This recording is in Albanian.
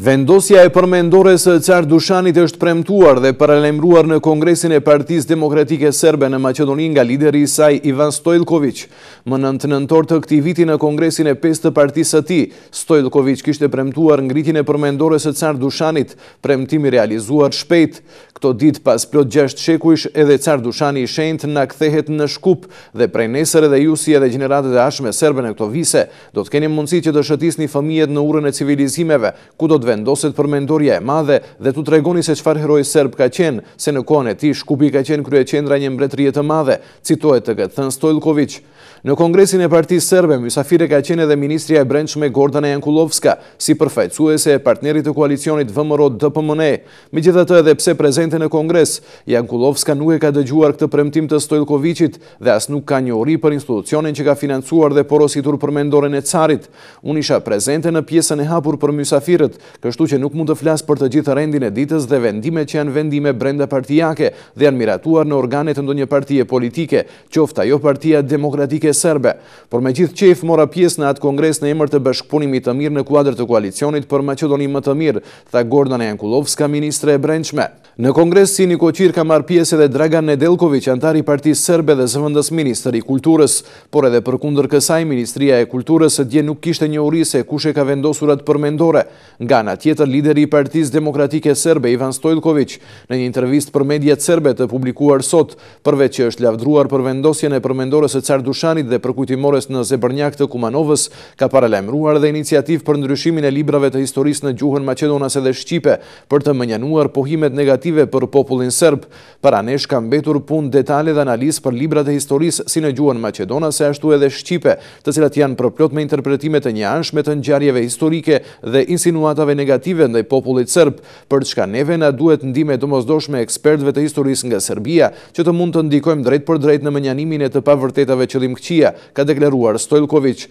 Vendosja e përmendores së Car Dushanit është premtuar dhe paralajmëruar në Kongresin e Partisë Demokratike Serbe në Maqedoni nga lideri i saj Ivan Stojlkoviq. Më nëntë nëntor të këtij viti në Kongresin e pestë të partisë së tij, Stojlkoviq kishte premtuar ngritjen e përmendores së Car Dushanit, premtim i realizuar shpejt. Këto ditë pas plot gjashtë shekujsh edhe Car Dushani i shenjtë na kthehet në Shkup dhe prej nesër edhe ju si edhe gjeneratet e ardhshme serbe në këto vise Do të keni mundësi që të shëtisni fëmijët në urën e civilizimeve, ku do të vendoset përmendorja e madhe dhe t'u tregoni se çfarë heroi serb ka qenë, se në kohën e tij Shkupi ka qenë kryeqendra e një mbretërie të madhe, citohet të ketë thënë Stojlkoviq. Në kongresin e partisë serbe, mysafire ka qenë edhe ministrja e Brendshme Gordana Jankullovska, si përfaqësuese e partnerit të koalicionit VMRO-DPMNE. Megjithatë, edhe pse prezente në kongres, Jankullovska nuk e ka dëgjuar këtë premtim të Stojlkoviqit, Dhe as nuk ka njohuri për institucionin që ka financuar dhe porositur përmendoren e Carit. Unë isha prezente në pjesën e hapur për mysafirët, kështu që nuk mund të flas për të gjithë rendin e ditës dhe vendimet që janë vendime brendapartiake dhe janë miratuar në organet e ndonjë partie politike, qoftë ajo Partia Demokratike Serbe. Por me gjithë qejf mora pjesë në atë kongres në emër të bashkëpunimit të mirë në kuadër të koalicionit për Maqedoni më të mirë, tha Gordana Jankullovska, ministre e Brendshme. Në kongres si nikoqir ka marrë pjesë edhe Dragan Nedelkoviq, anëtar i Partisë Serbe dhe zëvendësministër i Kulturës. Por edhe përkundër kësaj, Ministria e Kulturës dje nuk kishte njohuri se kush e ka vendosur atë përmendore. Nga ana tjetër, lideri i Partisë Demokratike Serbe, Ivan Stojlkoviq, në një intervistë për mediat serbe të publikuar sot, përveç që është lavdruar për vendosjen e përmendores së Car Dushanit dhe përkujtimores në Zebërnjak të Kumanovës, ka paralajmëruar edhe iniciativë për ndryshimin e librave të historisë në gjuhën maqedonase dhe shqipe, Për të mënjanuar pohimet negative për popullin serb, para nesh ka mbetur punë detale dhe analizë për librat e historisë si në gjuhën maqedonase ashtu edhe shqipe, të cilat janë përplot me interpretime të njëanshme të ngjarjeve historike dhe insinuatave negative ndaj popullit serb, për çka neve na duhet ndihmë e domosdoshme e ekspertëve të historisë nga Serbia, që të mund të ndikojmë drejtpërdrejt në mënjanimin e të pavërtetave qëllimkëqija, ka deklaruar Stojlkoviq.